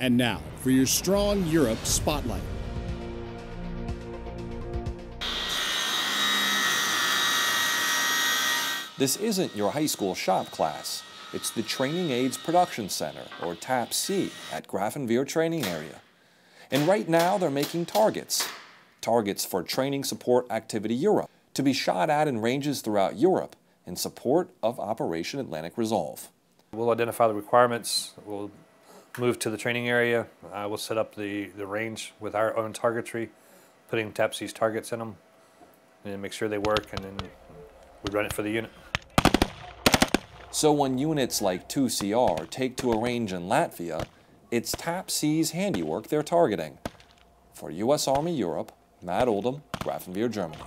And now for your Strong Europe Spotlight. This isn't your high school shop class. It's the Training Aids Production Center, or TAPC, at Grafenwoehr Training Area. And right now they're making targets. Targets for Training Support Activity Europe, to be shot at in ranges throughout Europe in support of Operation Atlantic Resolve. We'll identify the requirements, we'll move to the training area, uh, we'll set up the, the range with our own targetry, putting TAPC's targets in them, and make sure they work, and then we run it for the unit. So when units like 2CR take to a range in Latvia, it's TAPC's handiwork they're targeting. For U.S. Army Europe, Matt Oldham, Grafenwoehr, Germany.